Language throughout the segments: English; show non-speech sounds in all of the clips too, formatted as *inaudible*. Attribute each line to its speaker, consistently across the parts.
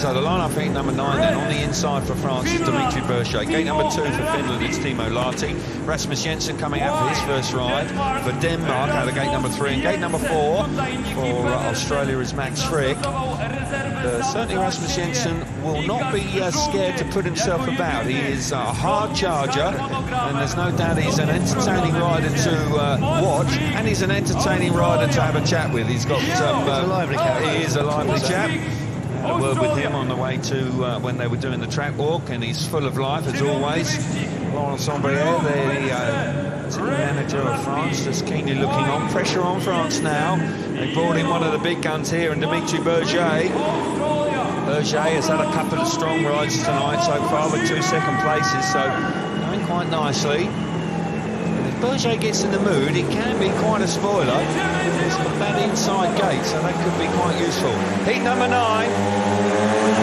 Speaker 1: So the line-up for number nine then on the inside for France is Dimitri Berger. Gate number two for Finland is Timo Lahti. Rasmus Jensen coming out for his first ride. For Denmark out of gate number three. And gate number four for uh, Australia is Max Fricke. Uh, certainly Rasmus Jensen will not be uh, scared to put himself about. He is a hard charger and there's no doubt he's an entertaining rider to uh, watch and he's an entertaining rider to have a chat with. He's got um, uh, he is a lively chap a word with him on the way to uh, when they were doing the track walk, and he's full of life as always. Laurent Sombriere, the uh, manager of France, just keenly looking on. Pressure on France now. They brought in one of the big guns here, and Dimitri Berger. Berger has had a couple of strong rides tonight so far with two second places, so going quite nicely. Berger gets in the mood, it can be quite a spoiler. It's that inside gate, so that could be quite useful. Heat number nine.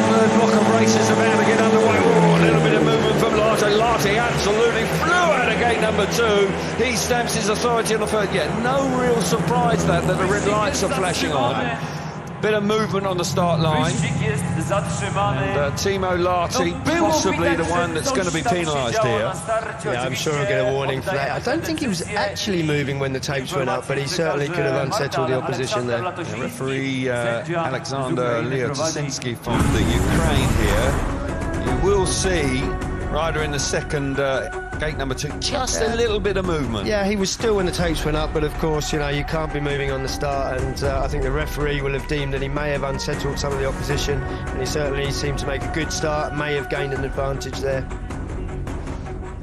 Speaker 1: Third block of races about to get underway. Oh, a little bit of movement from Lahti. Lahti absolutely flew out of gate number two. He stamps his authority on the first. Yeah, no real surprise that, that the red lights are flashing on. Bit of movement on the start line. And uh, Timo Lahti, possibly the one that's going to be penalised here.
Speaker 2: Yeah, I'm sure he'll get a warning for that. I don't think he was actually moving when the tapes went up, but he certainly could have unsettled the opposition there.
Speaker 1: The referee uh, Alexander Leotosinski from the Ukraine here. You will see rider in the second uh, gate number two, just a little bit of movement.
Speaker 2: Yeah, he was still when the tapes went up, but of course, you know, you can't be moving on the start, and uh, I think the referee will have deemed that he may have unsettled some of the opposition, and he certainly seemed to make a good start, may have gained an advantage there.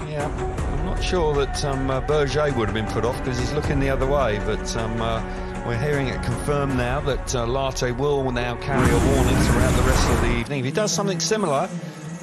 Speaker 1: Yeah, I'm not sure that um, uh, Berger would have been put off because he's looking the other way, but um, uh, we're hearing it confirmed now that uh, Lahti will now carry a warning throughout the rest of the evening. If he does something similar,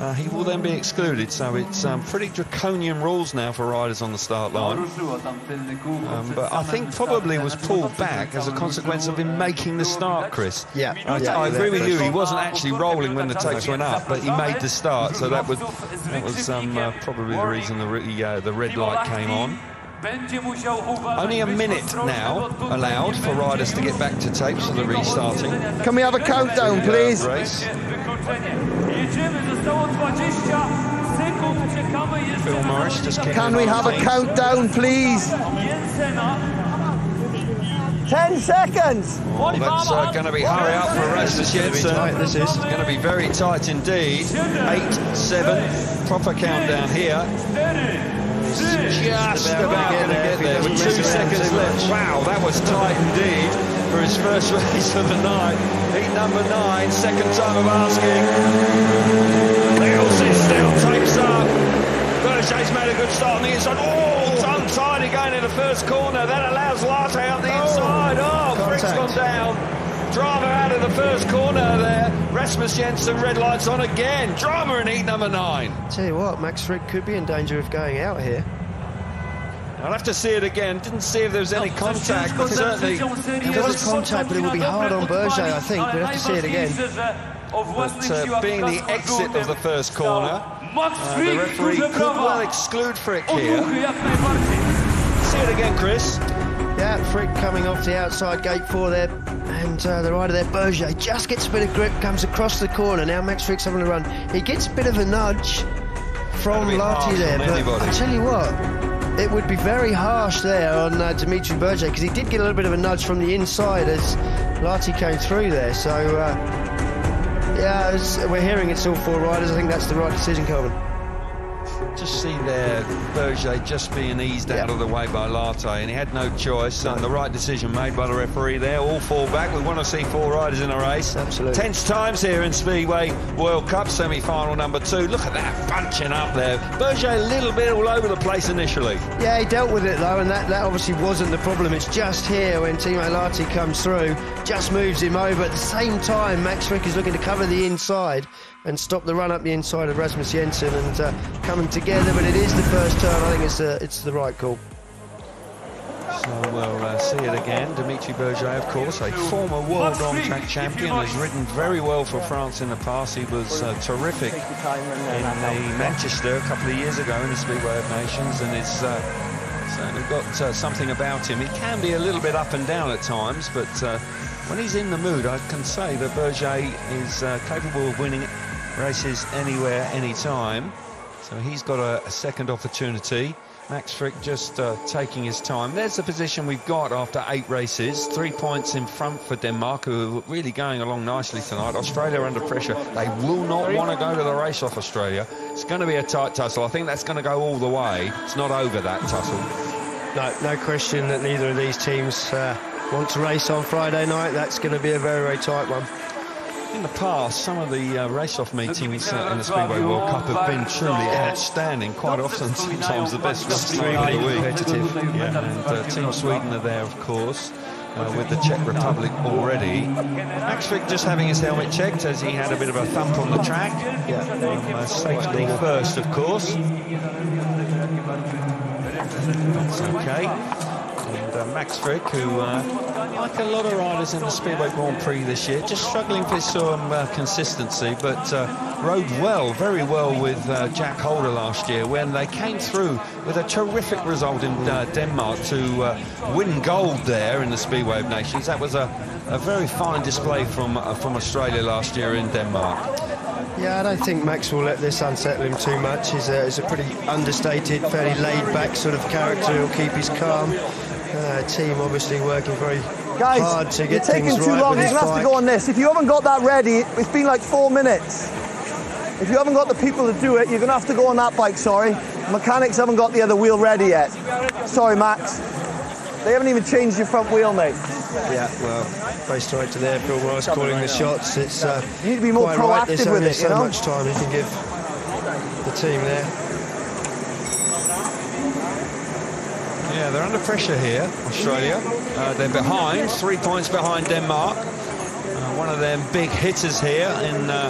Speaker 1: uh, he will then be excluded. So it's um, pretty draconian rules now for riders on the start line. Um, but I think probably was pulled back as a consequence of him making the start, Chris.
Speaker 2: Yeah,
Speaker 1: I,
Speaker 2: yeah,
Speaker 1: I agree with you. He wasn't actually rolling when the tapes went up, but he made the start. So that was that was um, uh, probably the reason the, re uh, the red light came on. Only a minute now allowed for riders to get back to tapes for the restarting.
Speaker 3: Can we have a countdown, please?
Speaker 1: Race. Phil Morris just
Speaker 3: Can we have a countdown, please? 10 seconds.
Speaker 1: Oh, that's uh, going to be hurry up for Rasmus Jensen.
Speaker 2: This is
Speaker 1: going to be very tight indeed. Eight, seven, proper countdown here. Just about going to get there with two seconds left. Wow, that was tight indeed for his first *laughs* race of the night. Heat number nine, second time of asking. Nielsen still takes up. Berger's made a good start on the inside. Oh, untidy going in the first corner. That allows Lahti up the oh, inside. Oh, Fricke's gone down. Drama out of the first corner there. Rasmus Jensen, red lights on again. Drama in heat number nine.
Speaker 2: Tell you what, Max Fricke could be in danger of going out here.
Speaker 1: I'll have to see it again. Didn't see if there was any contact, but certainly
Speaker 2: there was contact, but it will be hard on Berger, I think. We'll have to see it again.
Speaker 1: But uh, being the exit of the first corner, uh, the referee could well exclude Fricke here. See it again, Chris.
Speaker 2: Yeah, Fricke coming off the outside gate four there, and uh, the rider there, Berger, just gets a bit of grip, comes across the corner. Now Max Fricke's having a run. He gets a bit of a nudge from Lahti there, but
Speaker 1: anybody.
Speaker 2: I tell you what, it would be very harsh there on uh, Dimitri Berger because he did get a little bit of a nudge from the inside as Lahti came through there. So, uh, yeah, we're hearing it's all four riders. I think that's the right decision, Kelvin.
Speaker 1: Just see there, Berger just being eased
Speaker 2: Yeah.
Speaker 1: out of the way by Lahti, and he had no choice. And the right decision made by the referee there. All fall back. We want to see four riders in a race.
Speaker 2: Absolutely.
Speaker 1: Tense times here in Speedway World Cup semi-final number two. Look at that bunching up there. Berger a little bit all over the place initially.
Speaker 2: Yeah, he dealt with it though, and that, that obviously wasn't the problem. It's just here when Timo Lahti comes through, just moves him over. At the same time, Max Fricke is looking to cover the inside and stop the run up the inside of Rasmus Jensen and uh, coming together. But it is the first turn. I think it's uh, it's the right call.
Speaker 1: So we'll uh, see it again. Dimitri Berger, of course, a former world on-track champion, has ridden very well for France in the past. He was uh, terrific in the Manchester a couple of years ago in the Speedway of Nations, and is uh, certainly got uh, something about him. He can be a little bit up and down at times, but uh, when he's in the mood, I can say that Berger is uh, capable of winning races anywhere, anytime. So he's got a, a second opportunity. Max Fricke just uh, taking his time. There's the position we've got after eight races. Three points in front for Denmark, who are really going along nicely tonight. Australia under pressure. They will not want to go to the race off Australia. It's going to be a tight tussle. I think that's going to go all the way. It's not over, that tussle.
Speaker 2: No, no question that neither of these teams uh, want to race on Friday night. That's going to be a very, very tight one.
Speaker 1: In the past, some of the uh, race-off meetings uh, in the Speedway World Cup have been truly outstanding. Quite often, sometimes the best extremely competitive. Yeah, and uh, Team Sweden are there, of course. Uh, with the Czech Republic already. Max just having his helmet checked as he had a bit of a thump on the track. Yeah, um, uh, safety first, of course. That's okay and uh, Max Fricke, who, uh, like a lot of riders in the Speedway Grand Prix this year, just struggling for some uh, consistency, but uh, rode well, very well with uh, Jack Holder last year when they came through with a terrific result in uh, Denmark to win gold there in the Speedway of Nations. That was a, a very fine display from, from Australia last year in Denmark.
Speaker 2: Yeah, I don't think Max will let this unsettle him too much. He's a, he's a pretty understated, fairly laid-back sort of character. He'll keep his calm. Uh, team obviously working very
Speaker 3: Guys,
Speaker 2: hard to get
Speaker 3: you're taking too
Speaker 2: right
Speaker 3: long. You have to go on this. If you haven't got that ready, it's been like four minutes. If you haven't got the people to do it, you're going to have to go on that bike, sorry. Mechanics haven't got the other wheel ready yet. Sorry, Max. They haven't even changed your front wheel, mate.
Speaker 2: Yeah, well, based right to there, Phil Morris calling the shots. It's uh,
Speaker 3: you need to be more proactive
Speaker 2: right.
Speaker 3: With it.
Speaker 2: so
Speaker 3: you know?
Speaker 2: much time you can give the team there.
Speaker 1: Yeah, they're under pressure here, Australia. Uh, they're behind, three points behind Denmark. Uh, one of them big hitters here in uh,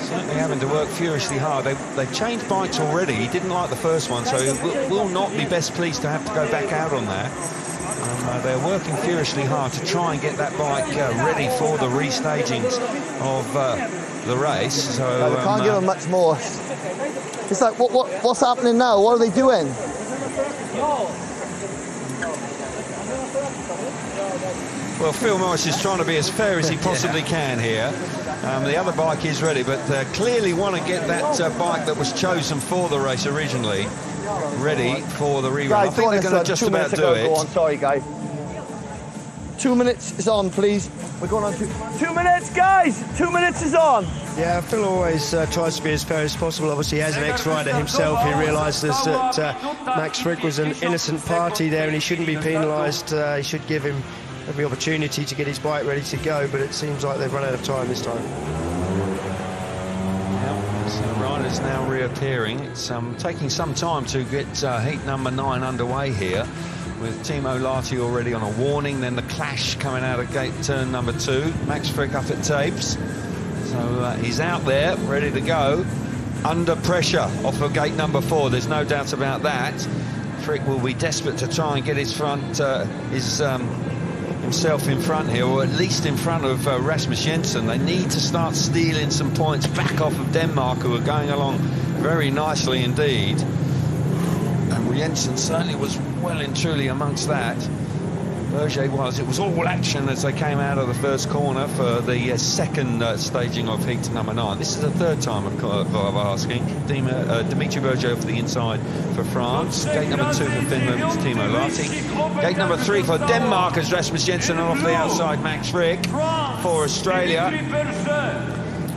Speaker 1: certainly having to work furiously hard. They, they've changed bikes already. He didn't like the first one, so he will, will not be best pleased to have to go back out on that. Um, uh, they're working furiously hard to try and get that bike uh, ready for the restagings of uh, the race. So
Speaker 3: no, they can't um, give them much more. It's like, what, what, what's happening now? What are they doing?
Speaker 1: Well, Phil Morris is trying to be as fair as he possibly can here. Um, the other bike is ready, but uh, clearly want to get that uh, bike that was chosen for the race originally ready for the rerun. Guys, I think they're going to just about do it.
Speaker 3: Go on. Sorry, guys. Two minutes is on, please. We're going on two. Two minutes, guys. Two minutes is on.
Speaker 2: Yeah, Phil always uh, tries to be as fair as possible. Obviously, he has an ex-rider himself. He realises that uh, Max Fricke was an innocent party there, and he shouldn't be penalised. Uh, he should give him every opportunity to get his bike ready to go. But it seems like they've run out of time this time.
Speaker 1: So riders now reappearing. It's um, taking some time to get uh, heat number nine underway here with Timo Lahti already on a warning. Then the clash coming out of gate turn number two. Max Fricke up at tapes. So uh, he's out there, ready to go. Under pressure off of gate number four. There's no doubt about that. Fricke will be desperate to try and get his front, uh, his um, himself in front here, or at least in front of uh, Rasmus Jensen. They need to start stealing some points back off of Denmark, who are going along very nicely indeed. Jensen certainly was well and truly amongst that. Berger was. It was all action as they came out of the first corner for the uh, second uh, staging of heat number nine. This is the third time of, of asking. Dima, uh, Dimitri Berger for the inside for France. Gate number two for Finland, Timo Lahti. Gate number three for Denmark as Rasmus Jensen and off the outside Max Fricke. For Australia,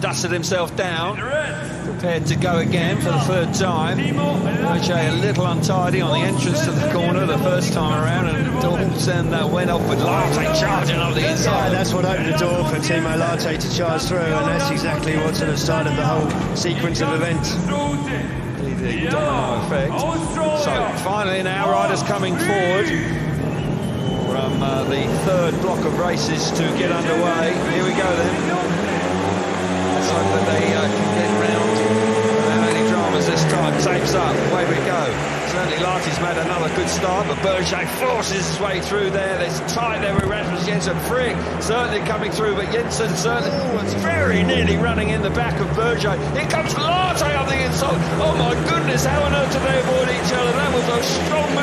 Speaker 1: dusted himself down prepared to go again for the third time. Berger a little untidy on the entrance to the corner the first time around, and Dawson that went off with Lahti charging on the inside.
Speaker 2: Yeah, that's what opened the door for Timo Lahti to charge through, and that's exactly what sort of started the whole sequence of events.
Speaker 1: The domino effect. So finally now riders coming forward from uh, the third block of races to get underway. Here we go then. Let's hope that they uh, can get round this time. Tapes up. Away we go. Certainly Lahti's made another good start, but Berger forces his way through there. There's tight there with Rasmus Jensen. Fricke certainly coming through, but Jensen certainly was very nearly running in the back of Berger. Here comes Lahti on the inside. Oh my goodness, how on earth did they avoid each other? That was a strong move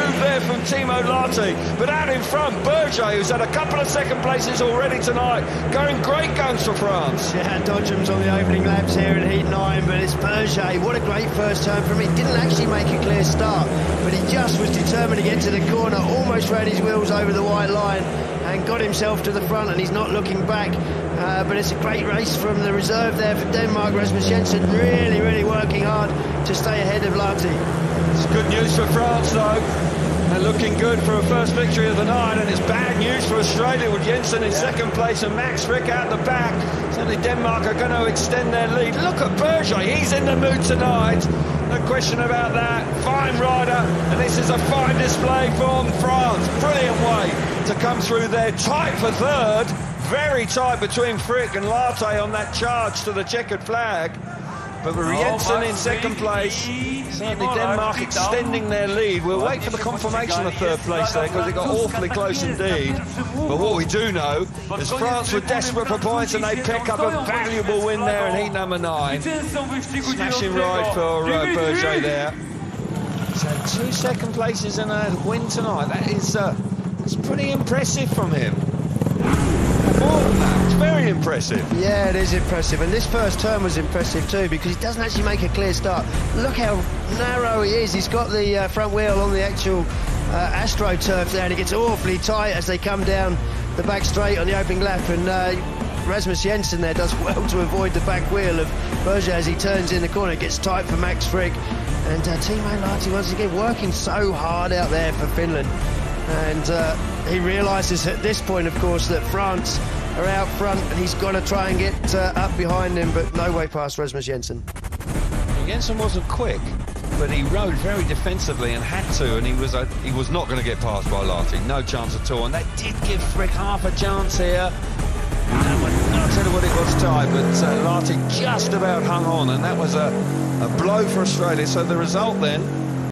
Speaker 1: there from Timo Lahti. But out in front, Berger, who's had a couple of second places already tonight, going great guns for France.
Speaker 2: Yeah, Dodgeham's on the opening laps here in Heat 9, but it's Berger. What a great first turn from him. Didn't actually make a clear start, but he just was determined to get to the corner, almost ran his wheels over the white line and got himself to the front, and he's not looking back. Uh, but it's a great race from the reserve there for Denmark. Rasmus Jensen really, really working hard to stay ahead of Lahti.
Speaker 1: It's good news for France, though. And looking good for a first victory of the night, and it's bad news for Australia with Jensen in second place and Max Fricke out the back. Certainly Denmark are going to extend their lead. Look at Berger, he's in the mood tonight. No question about that. Fine rider, and this is a fine display from France. Brilliant way to come through there. Tight for third. Very tight between Fricke and Lahti on that charge to the checkered flag. But with Jensen in second place, certainly Denmark extending their lead. We'll wait for the confirmation of third place there because it got awfully close indeed. But what we do know is France were desperate for points and they pick up a valuable win there in heat number nine. Smashing ride for uh, Berger there. So two second places and a win tonight. That is uh, that's pretty impressive from him. Very impressive.
Speaker 2: Yeah, it is impressive. And this first turn was impressive too because he doesn't actually make a clear start. Look how narrow he is. He's got the uh, front wheel on the actual uh, AstroTurf there and it gets awfully tight as they come down the back straight on the opening lap. And uh, Rasmus Jensen there does *laughs* well to avoid the back wheel of Berger as he turns in the corner. It gets tight for Max Fricke. And uh, Timo Lahti once again working so hard out there for Finland. And uh, he realises at this point, of course, that France are out front and he's got to try and get uh, up behind him, but no way past Rasmus Jensen.
Speaker 1: Jensen wasn't quick, but he rode very defensively and had to, and he was uh, he was not going to get past by Lahti. No chance at all, and that did give Fricke half a chance here. I'll tell you what it was tight, but uh, Lahti just about hung on, and that was a, a blow for Australia. So the result then